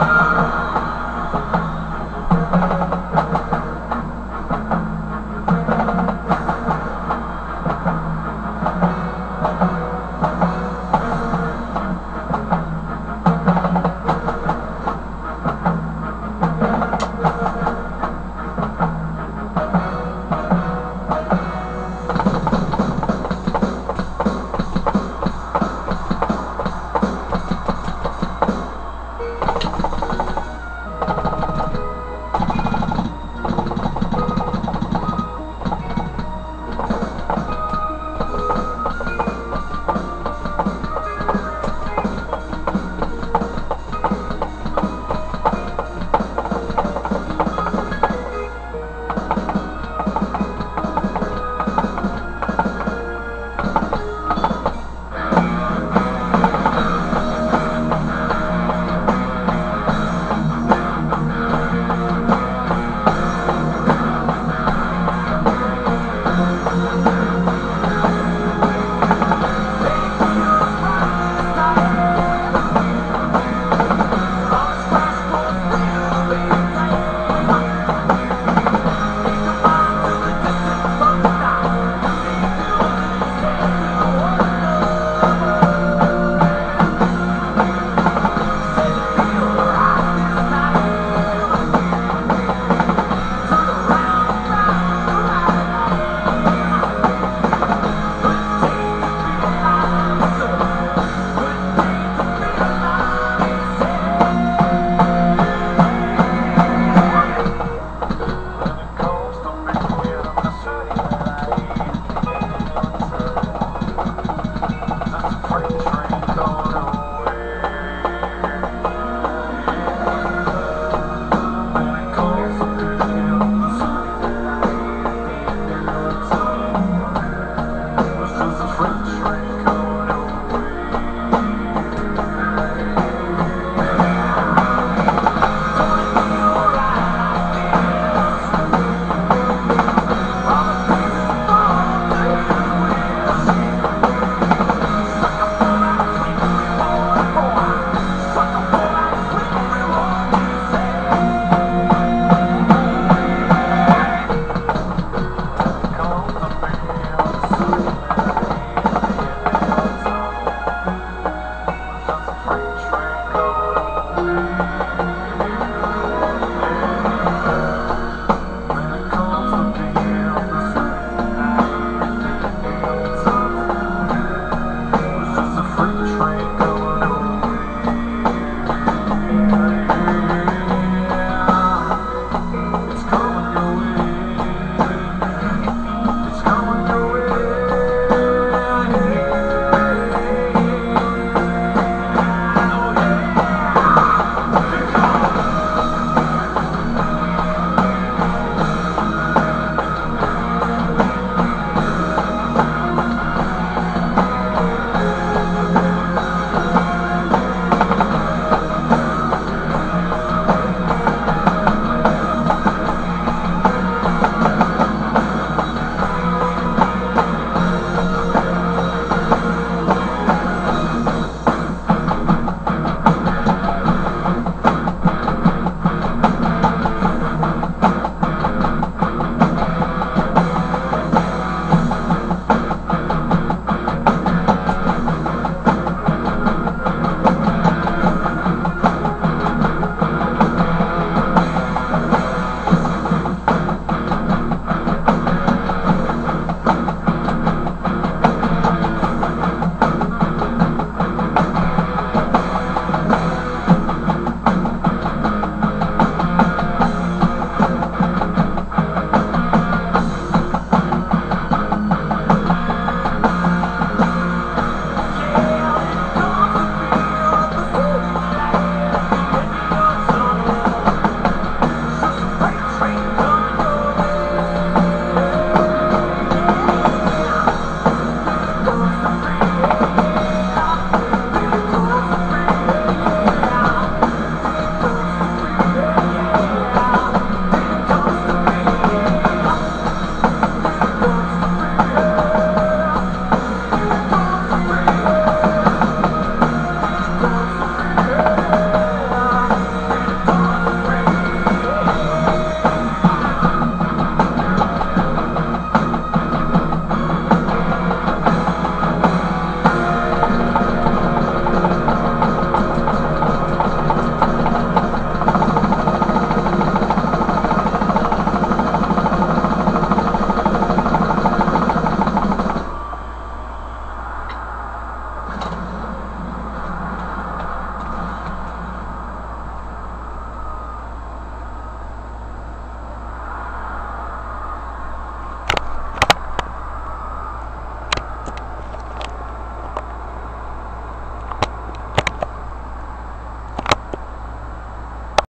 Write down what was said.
Ha ha ha!